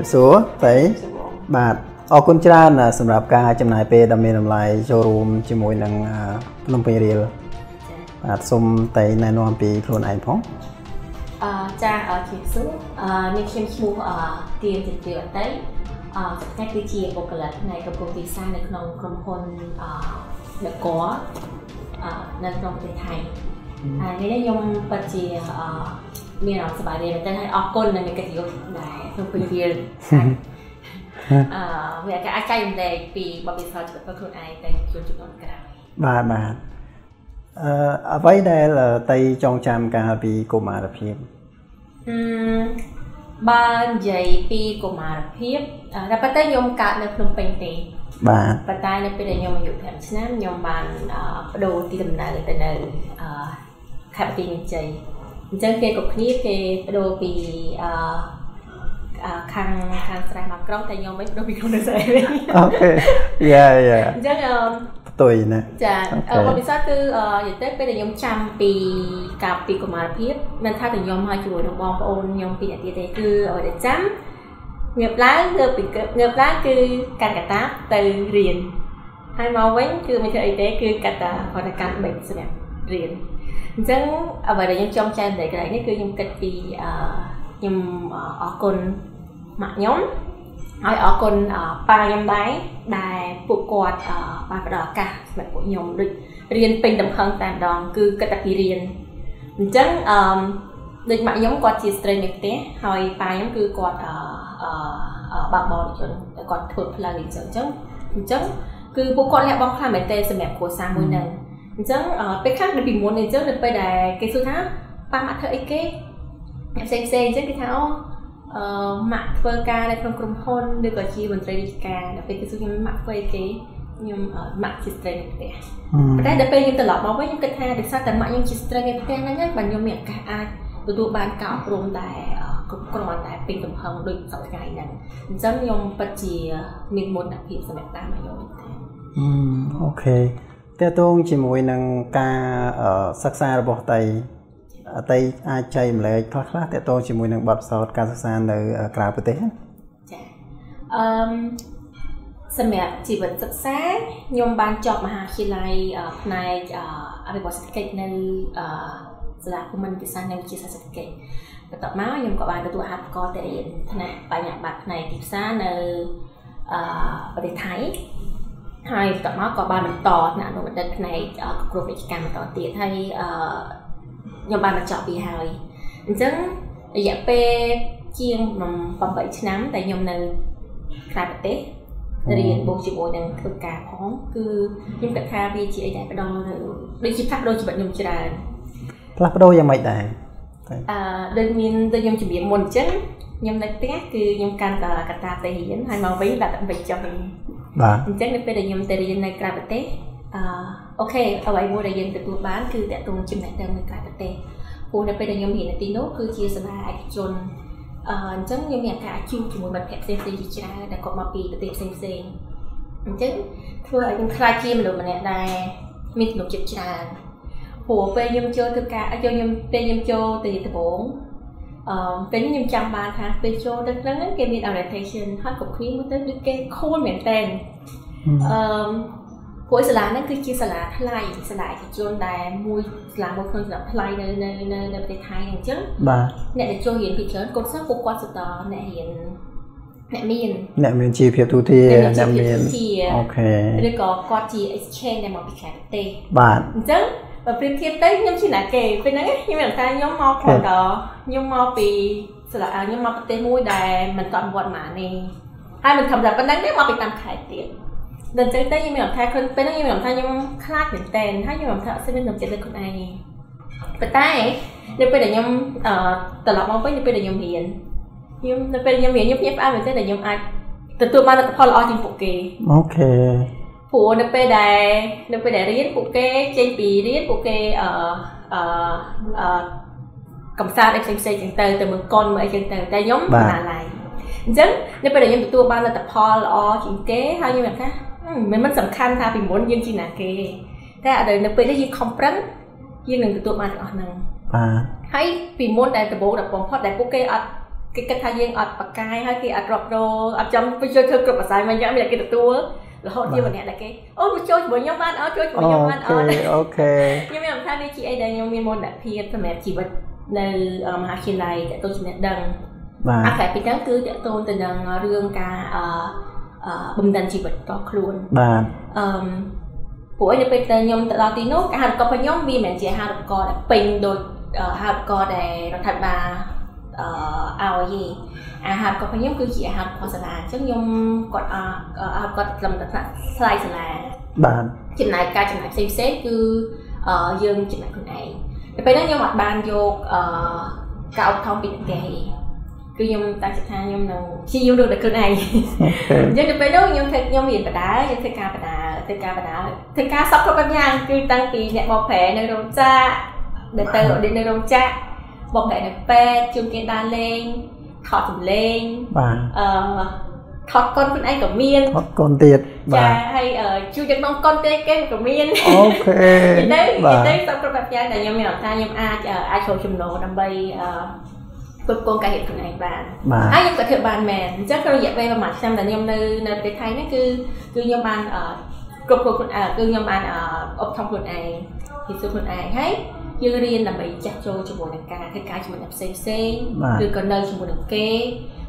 ៀបសួរតៃបាទអរគុណច្រើនសម្រាប់ការចំណាយពេលដ៏មានតម្លៃចូលរួមជាមួយនឹងភ្នំពេញរៀលបាទសូមតៃណែនាំអំពីខ្លួនឯងផងអឺចាជំរាបសួរអឺនេះខ្ញុំឈ្មោះអឺទៀនជាទីអតីអឺសកម្មគឺជាបុគ្គលិកផ្នែកកំពុងទីផ្សារនៅក្នុងក្រុមហ៊ុនអឺដកអឺនៅក្នុងប្រទេសថៃហើយនេះខ្ញុំពិតជាអឺ មានអារម្មណ៍សប្បាយរីករាយតែហើយអរគុណនៅកិត្តិយសដែរក្នុងពេលវាអឺវាអាចចែករំលែកពីបទពិសោធន៍ជីវិតខ្លួនឯងទៅជួយជំនាន់ក្រោយបាទបាទអឺអ្វីដែលតៃចងចាំកាលពីកុមារភាពអឺបើនិយាយពីកុមារភាពតែប៉ុន្តែខ្ញុំកើតនៅភ្នំពេញទេបាទប៉ុន្តែនៅពេលដែលខ្ញុំអាយុ5ឆ្នាំខ្ញុំបានបដូរទីដំណើរទៅនៅអឺខេត្តបន្ទាយមានជ័យ អញ្ចឹងគេគ្រប់គ្នាគេបដូរពីអឺខាងខាងស្រែមកក្រុងតែខ្ញុំវិញបដូរពីក្រុងទៅស្រែវិញអូខេយ៉ាយ៉ាអញ្ចឹងផ្ទុយណាចាបទពិសោធន៍គឺនិយាយទៅពេលដែលខ្ញុំចាំពីកាលពីកុមារភាពមិនថាតែខ្ញុំហើយជាមួយនឹងបងប្អូនខ្ញុំពីអ្នកទៀតទេគឺអ្វីដែលចាំងើបឡើងងើបពីងើបឡើងគឺកាន់កតាទៅរៀនហើយមកវិញគឺមិនធ្វើអីទេគឺកតាគាត់តែកាន់បិចសម្រាប់រៀន អញ្ចឹងអ្វីដែលខ្ញុំចង់ចែករំលែកកន្លែងនេះគឺខ្ញុំគិតពីអឺខ្ញុំអរគុណម៉ាក់ខ្ញុំហើយអរគុណប៉ាខ្ញុំដែរដែលពួកគាត់បានផ្ដល់ឱកាសសម្រាប់ពួកខ្ញុំដូចរៀនពេញទំហឹងតែម្ដងគឺគិតតែពីរៀនអញ្ចឹងអឺដូចម៉ាក់ខ្ញុំគាត់ជាស្ត្រីនៅផ្ទះហើយប៉ាខ្ញុំគឺគាត់អឺបើកបរជនគាត់ធ្វើផ្លូវអញ្ចឹងអញ្ចឹងអញ្ចឹងគឺពួកគាត់លះបង់ខ្លាំងមែនទែនសម្រាប់គ្រួសារមួយហ្នឹង អញ្ចឹងពេលខ្លះនៅពីមុនអញ្ចឹងនៅពេលដែលគេសួរថាប៉ាម៉ាក់ធ្វើអីគេផ្សេងផ្សេងអញ្ចឹងគេថាអូអឺម៉ាក់ធ្វើការនៅក្នុងក្រុមហ៊ុនឬក៏ជាមន្ត្រីរាជការដល់ពេលគេសួរខ្ញុំម៉ាក់ធ្វើអីគេខ្ញុំម៉ាក់ជាស្ត្រីនៅផ្ទះប៉ុន្តែដល់ពេលខ្ញុំត្រឡប់មកវិញខ្ញុំគិតថាដោយសារតែម៉ាក់ខ្ញុំជាស្ត្រីនៅផ្ទះហ្នឹងហើយបាទខ្ញុំមានឱកាសអាចទទួលបានការអប់រំដែលគ្រប់គ្រាន់តែពេញទំហឹងដូចសប្តាហ៍ថ្ងៃហ្នឹងអញ្ចឹងខ្ញុំពិតជាមានមោទនភាពសម្រាប់តាមខ្ញុំមែនទេអូខេ តើតងជាមួយនឹងការសិក្សារបស់តៃតៃអាចចែកម្លែកខ្លះខ្លះតើតងជាមួយនឹងបទពិសោធន៍ការសិក្សានៅក្រៅប្រទេសចាអឺសម្រាប់ជីវិតសិក្សាខ្ញុំបានចប់មហាវិទ្យាល័យផ្នែកអភិវឌ្ឍសេដ្ឋកិច្ចនៅសាលាភូមិន្ទវិសាស្ត្រនៃវិទ្យាសាស្ត្រសេដ្ឋកិច្ចបន្ទាប់មកខ្ញុំក៏បានទទួលហាត់កទៅរៀនថ្នាក់បញ្ញាបត្រផ្នែកទីផ្សារនៅអឺប្រទេសថៃ ហើយបន្ទាប់មកក៏បានបន្តថ្នាក់អនុបណ្ឌិតផ្នែកគ្រប់គ្រងវិជ្ជាបន្តទៀតហើយអឺខ្ញុំបានបញ្ចប់ពីហើយអញ្ចឹងរយៈពេលជាង8ឆ្នាំតែខ្ញុំនៅក្រៅប្រទេសរៀនបូកជាមួយនឹងធ្វើការផងគឺខ្ញុំគិតថាវាជាអីដែលផ្ដល់ដូចជាផ្លាស់ប្ដូរជីវិតខ្ញុំច្រើនផ្លាស់ប្ដូរយ៉ាងម៉េចដែរអឺដូចមានដូចខ្ញុំជំរាបមុនអញ្ចឹងខ្ញុំនៅផ្ទះគឺខ្ញុំកាន់តែកតាទៅរៀនហើយមកវិញដាក់តែបញ្ចុះវិញ បាទអញ្ចឹងនៅពេលដែលខ្ញុំទៅរៀននៅក្រៅប្រទេសអឺអូខេអ្វីមួយដែលយើងទទួលបានគឺតកតងចំណេះដឹងនៅក្រៅប្រទេសព្រោះនៅពេលដែលខ្ញុំរៀននៅទីនោះគឺជាសាលាឯកជនអឺអញ្ចឹងខ្ញុំមានឱកាសជួបជាមួយមិត្តភ័ក្តិផ្សេងផ្សេងជាច្រើនដែលគាត់មកពីប្រទេសផ្សេងផ្សេងអញ្ចឹងធ្វើឲ្យខ្ញុំខ្លាចជាមនុស្សម្នាក់ដែលមានទំនុកចិត្តច្រើនព្រោះពេលខ្ញុំចូលធ្វើការចូលខ្ញុំពេលខ្ញុំចូលទៅដំបូង អឺពេលខ្ញុំចាំបានថាពេលចូលទៅហ្នឹងគេមាន orientation ហើយគ្រប់គ្នាមើលទៅគឺគេ cool មែនតើអឺព្រោះសាលាហ្នឹងគឺជាសាលាថ្លៃសាលាឯកជនដែលមួយសាលាមួយក្នុងសាលាថ្លៃនៅនៅនៅនៅប្រទេសថៃអញ្ចឹងបាទអ្នកដែលចូលរៀនពីច្រើនកូនសិស្សពួកគាត់សតអ្នករៀនអ្នកមានអ្នកមានជីវភាពទូទាអ្នកមានអូខេឬក៏គាត់ជា exchange ដែលមកពីក្រៅប្រទេសបាទអញ្ចឹង បើប្រៀបធៀបទៅខ្ញុំជាអ្នកគេពេលហ្នឹងខ្ញុំមានថាខ្ញុំមកគ្រាន់តែខ្ញុំមកពីសាលាខ្ញុំមកប្រទេសមួយដែលមិនតអនុវត្តម៉ានេះហើយមិនធម្មតាប៉ុណ្ណឹងទេមកពីតាមខេត្តទៀតដល់អញ្ចឹងទៅខ្ញុំមានថាខ្លួនពេលហ្នឹងខ្ញុំមានថាខ្ញុំខ្លាចមែនតើហើយខ្ញុំមានថាអត់ស្មាននឹងចិត្តលើខ្លួនឯងប៉ុន្តែនៅពេលដែលខ្ញុំអឺត្រឡប់មកវិញនៅពេលដែលខ្ញុំរៀនខ្ញុំនៅពេលខ្ញុំរៀនខ្ញុំភ្ញាក់ផ្អើលមែនតើដែលខ្ញុំអាចទទួលបានលទ្ធផលល្អជាងពួកគេអូខេ ព្រោះនៅពេលដែលនៅពេលដែលរៀនពួកគេចេញពីរៀនពួកគេអឺអឺអឺកំសាន្តអីផ្សេងផ្សេងចឹងទៅទៅមើលកុនមើលអីចឹងទៅតែខ្ញុំបាទឡាយអញ្ចឹងនៅពេលដែលខ្ញុំទទួលបានលទ្ធផលល្អជាងគេហើយខ្ញុំថាមិនមិនសំខាន់ថាពីមុនយើងជាណាគេតែអត់នៅពេលនេះយើងខំប្រឹងយើងនឹងទទួលបានទាំងអស់ហ្នឹងបាទហើយពីមុនដែលដំបូងដល់បំផុតដែលពួកគេអត់គេគិតថាយើងអត់បកកាយហើយគេអត់រករអត់ចង់ទៅជួយធ្វើគ្រប់អាស្រ័យមកយ៉ាងមានគេទទួល រហូតជាម្នាក់ដែលគេអូមកជួយជាមួយខ្ញុំបានអត់ជួយជាមួយខ្ញុំបានអត់អូខេខ្ញុំមានថាវាជាអីដែលខ្ញុំមានមន្តភាពសម្រាប់ជីវិតនៅមហាវិទ្យាល័យតើទៅចំណេះដឹងបាទអាក្រៅពីហ្នឹងគឺតកតូនទៅនឹងរឿងការអឺបំដិនជីវិតតខ្លួនបាទអឺព្រោះនៅពេលដែលខ្ញុំទៅដល់ទីនោះការហាត់ករបស់ខ្ញុំវាមិនមែនជាហាត់កដែលពេញដូចហាត់កដែលរដ្ឋាភិបាលអឺ ឲ្យទេអាហាររបស់ខ្ញុំគឺជាអាហាររបស់សាលាអញ្ចឹងខ្ញុំគាត់អត់គាត់ត្រឹមតែថ្លៃសាលាបាទចំណាយការចំណាយផ្សេងផ្សេងគឺយើងចំណាយខ្លួនឯងតែពេលហ្នឹងខ្ញុំអត់បានយកអឺការឧបត្ថម្ភពីអ្នកគេគឺខ្ញុំតាំងចិត្តថាខ្ញុំនឹងព្យាយាមរកតែខ្លួនឯងអញ្ចឹងទៅពេលនោះខ្ញុំធ្វើខ្ញុំរៀនបដាខ្ញុំធ្វើការបដាធ្វើការបដាធ្វើការសពគ្រប់បែបយ៉ាងគឺតាំងពីអ្នកបកប្រែនៅរោងចក្រដែលទៅអឌីតនៅរោងចក្រ បកប្រែនៅពេទ្យជួនគេដើរលេងថតសម្លេងបាទអឺថតកុនខ្លួនឯងក៏មានថតកុនទៀតចាហើយជួយទៅក្នុងកុនទេគេក៏មានអូខេនិយាយទៅនិយាយទៅគ្រប់បែបយ៉ាងដែលខ្ញុំមានថាខ្ញុំអាចអាចចូលចំណូលដើម្បីអឺគ្រប់គ្រងការងារខ្លួនឯងបានហើយខ្ញុំក៏ធ្វើបានមែនអញ្ចឹងក្នុងរយៈពេលប្រហែលឆ្នាំដែលខ្ញុំនៅនៅប្រទេសថៃនេះគឺគឺខ្ញុំបានគ្រប់គ្រងខ្លួនឯងគឺខ្ញុំបានអបថំខ្លួនឯងពីសួរខ្លួនឯងហើយ យើងរៀនដើម្បីចាស់ចូលជាមួយនឹងការធ្វើការជាមួយនឹងផ្សេងផ្សេងឬក៏នៅជាមួយនឹងគេ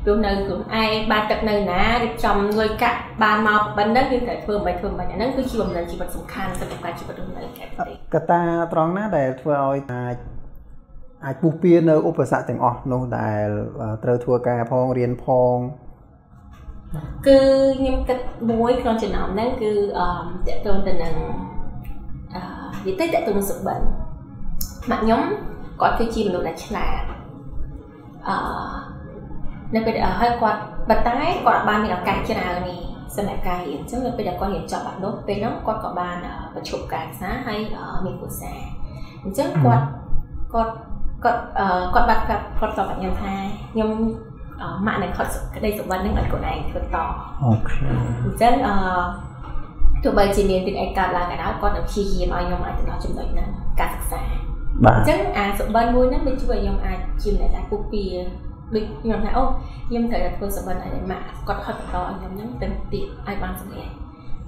រស់នៅខ្លួនឯងបានទឹកនៅណារៀបចំលុយកាក់បានមកប៉ុណ្ណឹងគឺត្រូវធ្វើមិនធ្វើមិនអាហ្នឹងគឺជាបំណិនជីវិតសំខាន់សម្រាប់ការជីវិតរស់នៅខេត្តប្រទេសកត្តាត្រង់ណាដែលធ្វើឲ្យអាចអាចពុះពៀនៅឧបសគ្គទាំងអស់នោះដែលត្រូវធ្វើការផងរៀនផងគឺខ្ញុំគិតមួយក្នុងចំណោមហ្នឹងគឺអឺតកតងទៅនឹងអឺនិយាយទៅតកតងនឹងសុបិន ម៉ាក់ខ្ញុំគាត់គឺជាមនុស្សដែលឆ្លាតអឺនៅពេលហើយគាត់ប៉ុន្តែគាត់បានមានឱកាសច្រើននេះសម្រាប់ការរៀនអញ្ចឹងនៅពេលដែលគាត់រៀនចប់បាក់នោះពេលហ្នឹងគាត់ក៏បានបញ្ឈប់ការសិក្សាហើយមានគូសារអញ្ចឹងគាត់គាត់គាត់គាត់បាត់គាត់គាត់ប្រាប់ខ្ញុំថាខ្ញុំម៉ាក់នឹងខត់ក្តីសុបិននឹងឲ្យខ្លួនឯងធ្វើតអូខេអញ្ចឹងអឺទោះបីជាមានទីឯកកើតឡើងក៏ដោយគាត់នឹងព្យាយាមឲ្យខ្ញុំអាចទៅដល់ចំណុចហ្នឹងការសិក្សា បាទអញ្ចឹងអាសុបិនមួយហ្នឹងវាជួយឲ្យខ្ញុំអាចជាម្នាក់ដែលពុះពៀដូចខ្ញុំថាអូខ្ញុំត្រូវតែធ្វើសុបិនឲ្យម៉ាក់គាត់ហត់បន្តឲ្យខ្ញុំហ្នឹងទៅទៀតឲ្យបានសម្រេច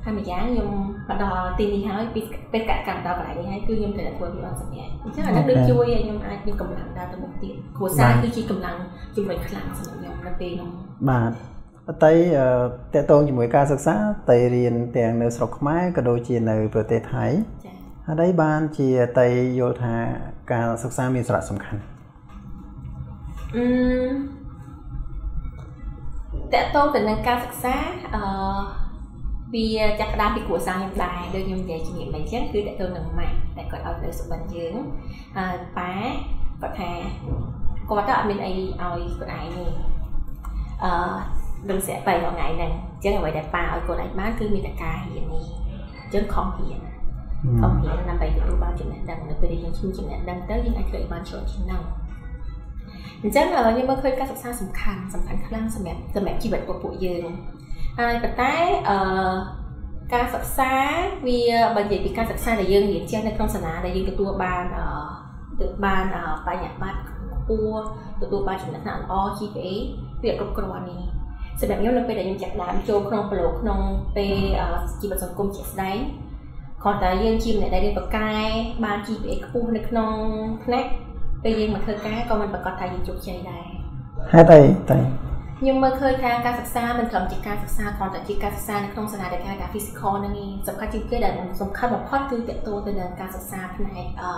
ហើយម្យ៉ាងខ្ញុំមកដល់ទីនេះហើយពីពេលកាក់កម្មដល់កន្លែងនេះហើយគឺខ្ញុំត្រូវតែធ្វើវាបានសម្រេចអញ្ចឹងអានេះដូចជួយឲ្យខ្ញុំអាចមានកម្លាំងដើរទៅមុខទៀតគ្រួសារគឺជាកម្លាំងជំរុញខ្លាំងសម្រាប់ខ្ញុំនៅពេលនោះបាទអតីតកតងជាមួយការសិក្សាតៃរៀនទាំងនៅស្រុកខ្មែរក៏ដូចជានៅប្រទេសថៃចា៎ ហើយបានជាតៃយល់ថាការសិក្សាមានសារៈសំខាន់អឺតកតងទៅនឹងការសិក្សាអឺវាចាប់ផ្ដើមពីគ្រួសារខ្ញុំដែរដូចខ្ញុំនិយាយជំរាបមិញចឹងគឺតទៅនឹងម៉ាក់តែគាត់ឲ្យនៅសុបិនយើងហើយប៉ាគាត់ថាគាត់ទៅអត់មានអីឲ្យខ្លួនឯងទេអឺដឹងស្រាក់បែរថ្ងៃហ្នឹងអញ្ចឹងអ្វីដែលប៉ាឲ្យខ្លួនឯងបានគឺមានតែការរៀននេះអញ្ចឹងខំរៀន ខំរៀនដើម្បីទទួលបានចំណេះដឹងនៅពេលដែលយើងឈ្មោះចំណេះដឹងទៅយើងអាចធ្វើឲ្យបានច្រើនជាងនោះអញ្ចឹងខ្ញុំមើលឃើញការសិក្សាសំខាន់សំខាន់ខ្លាំងសម្រាប់សម្រាប់ជីវិតពួកពួកយើងហើយប៉ុន្តែអឺការសិក្សាវាបើនិយាយពីការសិក្សាដែលយើងរៀនចេះនៅក្នុងសាលាដែលយើងទទួលបានអឺទើបបានបញ្ញាបត្រខ្ពស់ទទួលបានចំណេះដឹងល្អ GPA វាគ្រប់គ្រាន់នេះសម្រាប់ខ្ញុំនៅពេលដែលខ្ញុំចាក់ដើមចូលក្នុងប្លូក្នុងពេលជីវិតសង្គមជាក់ស្ដែង គ្រាន់តែយើងជាម្នាក់ដែលរៀនបកែបាន GPA ខ្ពស់នៅក្នុងផ្នែកពេលយើងមកធ្វើការក៏មិនប្រកាសថាយើងជោគជ័យដែរហេតុអីតែខ្ញុំមើលឃើញថាការសិក្សាមិនត្រឹមជាការសិក្សាគ្រាន់តែជាការសិក្សានៅក្នុងសាលាដែលគេហៅថា physical ហ្នឹងឯងសំខាន់ជាងគេដែលសំខាន់បំផុតគឺតកតទៅនឹងការសិក្សាផ្នែកអឺ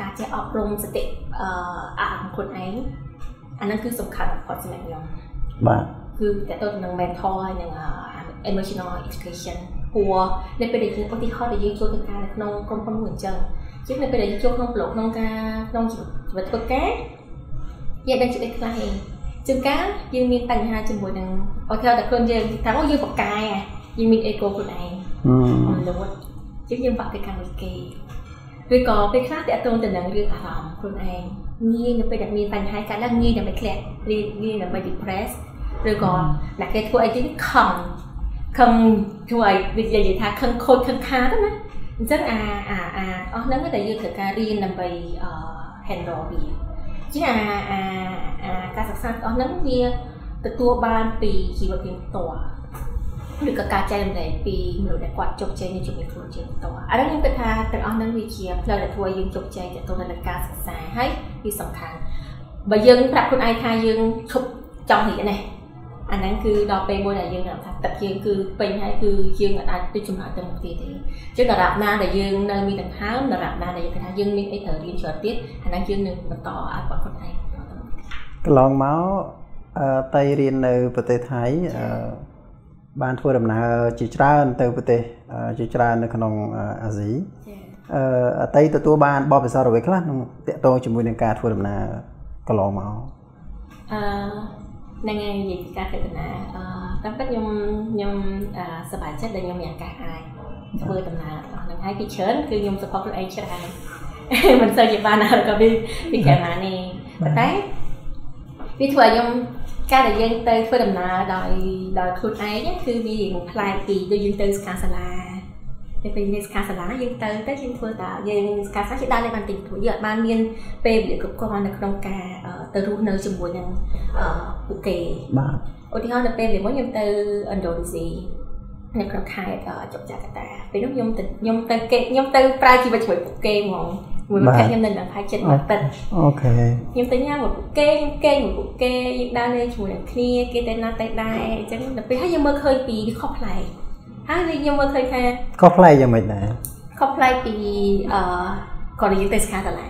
ការចេះអប់រំសតិអឺអារម្មណ៍ខ្លួនឯងអាហ្នឹងគឺសំខាន់បំផុតសម្រាប់ខ្ញុំបាទគឺតកតទៅនឹង mental ហើយនឹង emotional education ព្រោះនៅពេលដែលយើងឧទាហរណ៍ដែលយើងចូលទៅការនៅក្នុងក្រុមហ៊ុនមួយអញ្ចឹងជាងនៅពេលដែលយើងចូលក្នុងប្លុកក្នុងការក្នុងជីវិតធ្វើការយើងដឹងចិត្តខ្លះឯងជួនកាលយើងមានបញ្ហាជាមួយនឹងអូខេតែខ្លួនយើងថាអូយើងបកកាយយើងមានអេកូខ្លួនឯងអំលួតជាងយើងបាក់ទៅខាងលើគេឬក៏ពេលខ្លះតើតូនទៅនឹងរឿងអារម្មណ៍ខ្លួនឯងងាយនៅពេលដែលមានបញ្ហាកើតឡើងងាយដើម្បីធ្លាក់ងាយដើម្បី depress ឬក៏អ្នកគេធ្វើអីទៅខំ ខំធ្វើឲ្យវានិយាយថាខឹងខូចខឹងខាទៅណាអញ្ចឹងអាអាអាអស់ហ្នឹងតែយើងត្រូវការរៀនដើម្បី handle វាជាអាអាអាការសិក្សាទាំងអស់ហ្នឹងវាទទួលបានពីជីវភាពផ្ទាល់ឬក៏ការចែករំលែកពីមនុស្សដែលគាត់ជោគជ័យនៅជំនាញខ្លួនជាផ្ទាល់អានេះខ្ញុំគិតថាទាំងអស់ហ្នឹងវាជាផ្លូវដែលធ្វើឲ្យយើងជោគជ័យទៅទៅនឹងការសិក្សាហើយវាសំខាន់បើយើងប្រាប់ខ្លួនឯងថាយើងឈប់ចង់រៀននេះ អាហ្នឹងគឺដល់ពេលមួយដែលយើងថាទឹកយើងគឺពេញហើយគឺយើងអាចទៅចំណាយទៅមុខទៀតទេចឹងដរាបណាដែលយើងនៅមានដង្ហើមដរាបណាដែលយើងថាយើងមានអីត្រូវរៀនច្រើនទៀតអាហ្នឹងយើងនឹងបន្តឲ្យគាត់ខ្លួនឯងកន្លងមកអឺតៃរៀននៅប្រទេសថៃអឺបានធ្វើដំណើរជាច្រើនទៅប្រទេសជាច្រើននៅក្នុងអាស៊ីអឺអតីតទទួលបានបបិសរអ្វីខ្លះក្នុងតកតងជាមួយនឹងការធ្វើដំណើរកន្លងមកអឺ នឹងនិយាយពីការធ្វើដំណើរអឺតាមពិតខ្ញុំខ្ញុំសប្បាយចិត្តដែលខ្ញុំមានឱកាសអាចធ្វើដំណើររបស់នឹងហើយពីច្រើនគឺខ្ញុំសពខ្លួនឯងច្រើនមិនសូវជាបានដល់ក៏ពីពីកាណានេះប៉ុន្តែវាធ្វើឲ្យខ្ញុំការដែលយើងទៅធ្វើដំណើរដោយដោយខ្លួនឯងគឺវារៀងប្លែកពីដូចយើងទៅស្កាសា លាតែពេលយើងស្កាសាលាយើងទៅទៅយើងធ្វើតាយើងស្កាសាជាដើរលេងបានតិចតួចយើងអត់បានមានពេលវេលាគ្រប់គ្រាន់នៅក្នុងការទៅរស់នៅជាមួយនឹងពួកគេបាទឧទាហរណ៍នៅពេលមួយខ្ញុំទៅឥណ្ឌូនេស៊ីនៅក្នុងខេត្តជោគចាកាតាពេលនោះខ្ញុំទៅខ្ញុំទៅគេខ្ញុំទៅប្រើជីវិតជាមួយពួកគេហ្មងមួយមកខ្ញុំនៅនឹងផាយចិត្តមកទឹកអូខេខ្ញុំទៅញ៉ាំមកពួកគេខ្ញុំគេមកពួកគេយើងដើរលេងជាមួយនឹងគ្នាគេទៅណាទៅដែរអញ្ចឹងដល់ពេលហើយយើងមើលឃើញពីខុសប្លែក ហើយខ្ញុំមើលឃើញថាខុសប្លែកយ៉ាងម៉េចដែរខុសប្លែកពីអឺគាត់យើងទៅស្កាសាឡា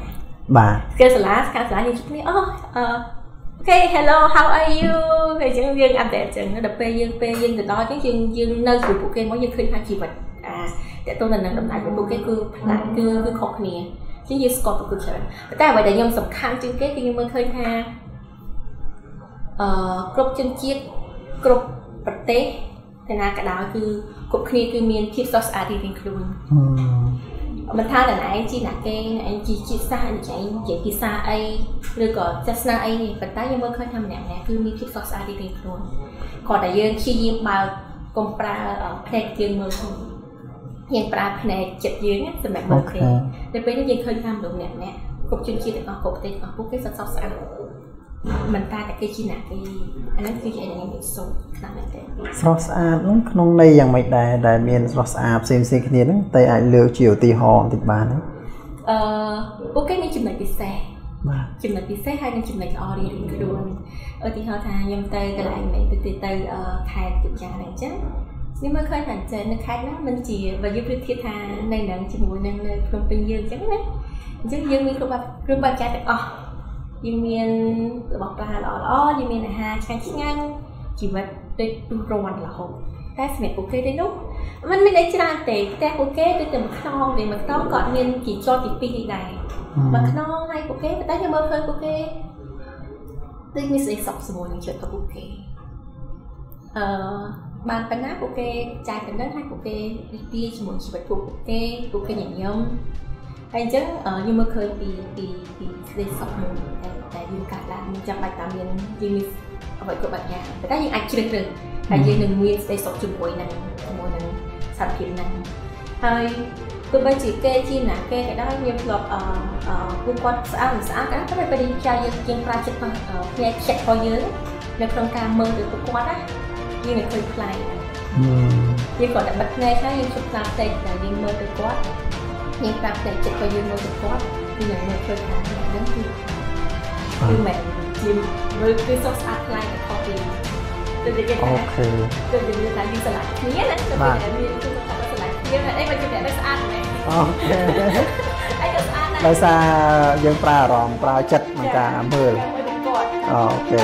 បាទស្កាសាឡាស្កាសាឡាយើងជួបគ្នាអូអឺ Okay hello how are you គេចឹងយើងអាប់ដេតចឹងដល់ពេលយើងពេលយើងទៅដល់ចឹងយើងយើងនៅជាមួយពួកគេមកយើងឃើញថាជីវិតអាតើតើនឹងដំណើររបស់ពួកគេគឺផ្លាកគឺគឺខុសគ្នាជាងយើងស្គាល់ប្រកួតច្រើនតែអ្វីដែលខ្ញុំសំខាន់ជាងគេគឺខ្ញុំមើលឃើញថាអឺគ្រប់ជនជាតិគ្រប់ប្រទេស តែណាក៏ដោយគឺគ្រប់គ្នាគឺមានភាពស្រស់ស្អាតរៀងៗខ្លួនមិនថាតែឯងជាអ្នកគេឯងជាជាតិសាសន៍ឯងនិយាយភាសាអីឬក៏សាសនាអីនេះប៉ុន្តែយើងមើលឃើញថាម្នាក់ម្នាក់គឺមានភាពស្រស់ស្អាតរៀងៗខ្លួនគាត់តែយើងព្យាយាមបើកកុំប្រើផ្នែកយើងមើលខ្លួនយើងប្រើផ្នែកចិត្តយើងសម្រាប់មើលគេតែពេលនេះយើងឃើញថាមនុស្សម្នាក់ម្នាក់គ្រប់ជនជាតិទាំងអស់គ្រប់ប្រទេសទាំងអស់ពួកគេសុទ្ធសុទ្ធស្អាត មិនតែតែគេជាអ្នកគេអានេះគឺជាដែលខ្ញុំសូមខ្លាំងមែនទេស្រស់ស្អាតនោះក្នុងន័យយ៉ាងម៉េចដែរដែលមានស្រស់ស្អាតផ្សេងផ្សេងគ្នាហ្នឹងតែអាចលើកជាឧទាហរណ៍បន្តិចបានទេអឺពួកគេមានចំណុចពិសេសបាទចំណុចពិសេសហើយនឹងចំណុចល្អរៀងៗខ្លួនឧទាហរណ៍ថាខ្ញុំទៅកន្លែងមិនទៅទៅខេត្តទុចាអញ្ចឹងខ្ញុំមើលឃើញថាចេះនៅខេត្តហ្នឹងមិនជាបើយើងប្រៀបធៀបថានៅនឹងជាមួយនឹងនៅភ្នំពេញយើងអញ្ចឹងណាអញ្ចឹងយើងមានគ្រប់គ្រឿងបាច់ចាទាំងអស់ យើងមានរបស់ផ្លាល្អល្អយើងមានអាហារឆ្ងាញ់ឆ្ងាញ់ជីវិតដូចទូរន់រហូតតែសម្រាប់ពួកគេទេនោះมันមានអីច្រើនទេផ្ទះពួកគេដូចតែមួយខ្នងទេមួយខ្នងក៏មានជាជាប់ទី2នេះដែរមួយខ្នងហើយពួកគេតែខ្ញុំមើលឃើញពួកគេដូចមានសេចក្ដីសុខជាមួយនឹងចិត្តរបស់ពួកគេអឺបានប៉ុណ្ណាពួកគេចាយប៉ុណ្ណឹងហើយពួកគេរីករាយជាមួយជីវិតពួកគេពួកគេញញឹម ហើយអញ្ចឹងខ្ញុំមើលឃើញពីពីពីស្ដីសុខមួយតែយើងកាត់ឡើងយើងចាំបាច់តាមមានយើងមានអ្វីគ្រប់បែបយ៉ាងតែយើងអាចជ្រើសរើសហើយយើងនឹងមានស្ដីសុខជាមួយនឹងជាមួយនឹងសារភាពហ្នឹងហើយទោះបីជាគេជាណាគេក៏ដោយខ្ញុំធ្លាប់អឺពួកគាត់ស្អាតមិនស្អាតក៏តែពេលយើងចាយយើងជាងប្រើចិត្តផងផ្នែកចិត្តរបស់យើងនៅក្នុងការមើលទៅពួកគាត់ណាយើងនឹងឃើញខ្លាយយើងគាត់តែបិទភ្នែកហើយយើងជប់តាមផ្ទៃដែលយើងមើលទៅគាត់ យើងប្រាប់ផ្ទៃចិត្តរបស់យើងមើលទៅគាត់គឺយើងមើលឃើញថាអ្នកហ្នឹងគឺគឺមែនជាមើលគឺសុខស្អាតខ្លាំងតែខុសពីទៅនិយាយថាអូខេទៅនិយាយថាយើងឆ្លាតគ្នាណាទៅតែមានគឺថាឆ្លាតគ្នាអីមិនជាអ្នកស្អាតមែនអូខេអីក៏ស្អាតដែរដោយសារយើងប្រើអារម្មណ៍ប្រើចិត្តក្នុងការមើលអូខេ